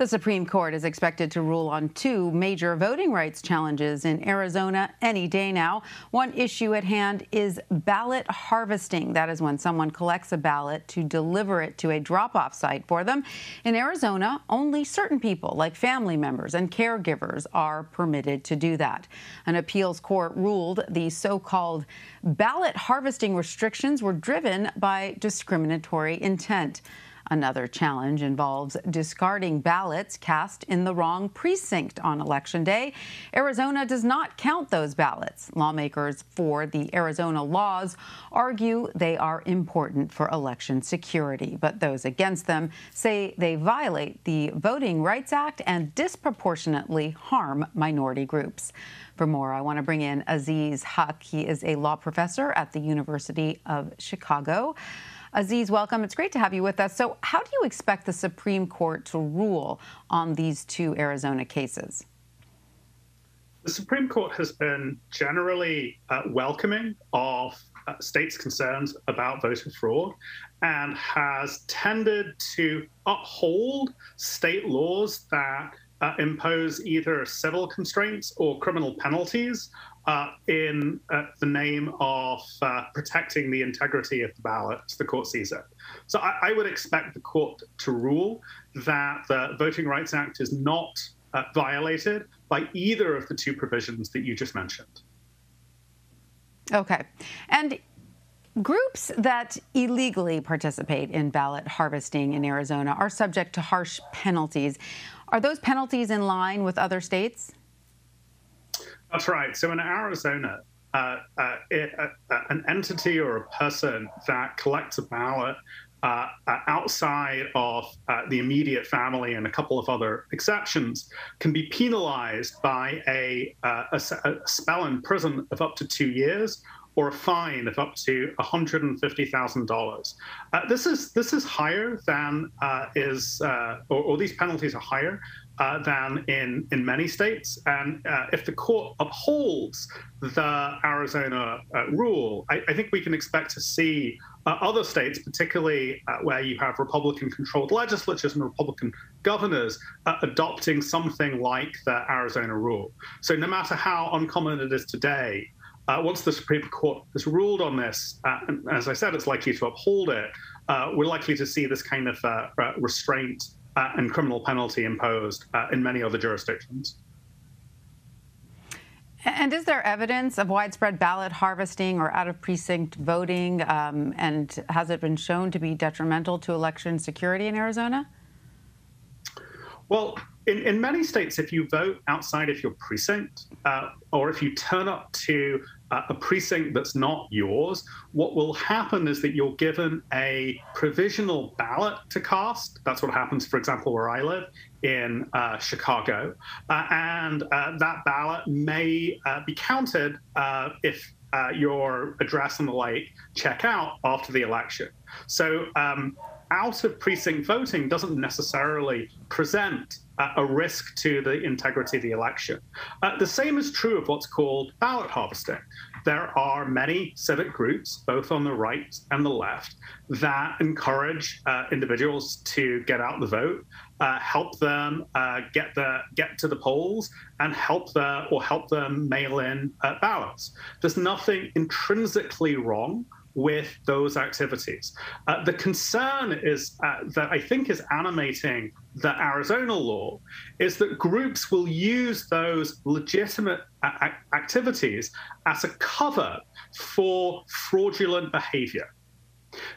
The Supreme Court is expected to rule on two major voting rights challenges in Arizona any day now. One issue at hand is ballot harvesting. That is when someone collects a ballot to deliver it to a drop off site for them. In Arizona, only certain people, like family members and caregivers, are permitted to do that. An appeals court ruled the so called ballot harvesting restrictions were driven by discriminatory intent. Another challenge involves discarding ballots cast in the wrong precinct on Election Day. Arizona does not count those ballots. Lawmakers for the Arizona laws argue they are important for election security, but those against them say they violate the Voting Rights Act and disproportionately harm minority groups. For more, I want to bring in Aziz Huq. He is a law professor at the University of Chicago. Aziz, welcome. It's great to have you with us. So, how do you expect the Supreme Court to rule on these two Arizona cases? The Supreme Court has been generally uh, welcoming of uh, states' concerns about voter fraud and has tended to uphold state laws that uh, impose either civil constraints or criminal penalties uh, in uh, the name of uh, protecting the integrity of the ballot the court sees it. So I, I, would expect the court to rule that the Voting Rights Act is not uh, violated by either of the two provisions that you just mentioned. Okay. And Groups that illegally participate in ballot harvesting in Arizona are subject to harsh penalties. Are those penalties in line with other states? That's right. So in Arizona, uh, uh, it, uh, uh an entity or a person that collects a ballot uh, uh, outside of the immediate family and a couple of other exceptions can be penalized by a, a, a spell in prison of up to two years or a fine of up to $150,000. Uh, this is this is higher than uh, is, uh, or, or, these penalties are higher uh, than in in many states. And uh, if the court upholds the Arizona uh, rule, I, I, think we can expect to see. other states, particularly where you have Republican-controlled legislatures and Republican governors, adopting something like the Arizona rule. So, no matter how uncommon it is today, uh, once the Supreme Court has ruled on this, uh, and as I said, it's likely to uphold it, uh, we're likely to see this kind of uh, uh, restraint uh, and criminal penalty imposed in many other jurisdictions. And is there evidence of widespread ballot harvesting or out of precinct voting? Um, and has it been shown to be detrimental to election security in Arizona? Well, in, in many states, if you vote outside of your precinct, uh, or if you turn up to uh, a precinct that's not yours, what will happen is that you're given a provisional ballot to cast. That's what happens, for example, where I live in uh, Chicago. Uh, and uh, that ballot may uh, be counted if your address and the like check out after the election. So, um, out of precinct voting doesn't necessarily present a risk to the integrity of the election. Uh, the same is true of what's called ballot harvesting. There are many civic groups, both on the right and the left, that encourage uh, individuals to get out the vote, uh, help them uh, get the get to the polls, and help the or help them mail in uh, ballots. There's nothing intrinsically wrong with those activities. Uh, the concern is uh, that I think is animating the Arizona law is that groups will use those legitimate a- activities as a cover for fraudulent behavior.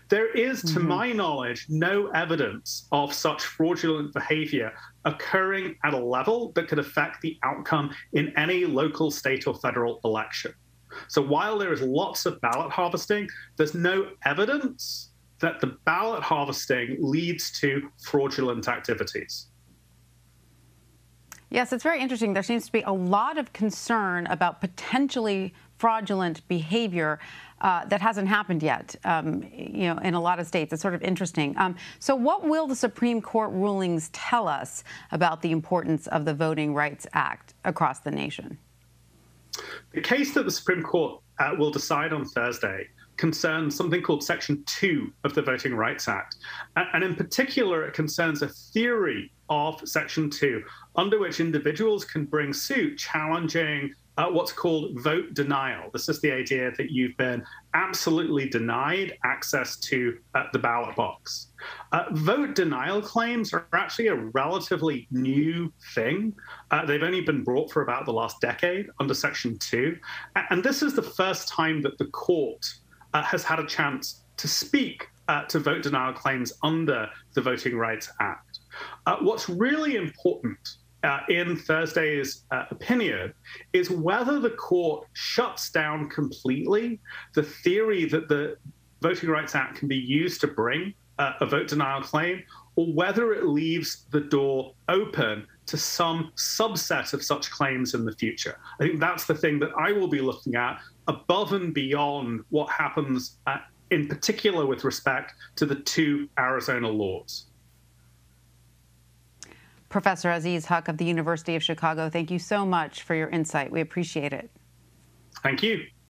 There is, to mm-hmm. my knowledge, no evidence of such fraudulent behavior occurring at a level that could affect the outcome in any local, state, or federal election. So while there is lots of ballot harvesting, there's no evidence that the ballot harvesting leads to fraudulent activities. Yes, it's very interesting. There seems to be a lot of concern about potentially fraudulent behavior uh, that hasn't happened yet. Um, you know, in a lot of states, it's sort of interesting. Um, so, what will the Supreme Court rulings tell us about the importance of the Voting Rights Act across the nation? The case that the Supreme Court uh, will decide on Thursday concerns something called Section 2 of the Voting Rights Act. And in particular, it concerns a theory of Section 2 under which individuals can bring suit challenging uh, what's called vote denial. This is the idea that you've been absolutely denied access to uh, the ballot box. Uh, vote denial claims are actually a relatively new thing. Uh, they've only been brought for about the last decade under Section 2. And this is the first time that the court uh, has had a chance to speak uh, to vote denial claims under the Voting Rights Act. what's really important uh, in Thursday's uh, opinion is whether the court shuts down completely the theory that the Voting Rights Act can be used to bring uh, a vote denial claim, or whether it leaves the door open to some subset of such claims in the future. I think that's the thing that I will be looking at above and beyond what happens, uh, in particular with respect to the two Arizona laws. Professor Aziz Huq of the University of Chicago, thank you so much for your insight. We appreciate it. Thank you.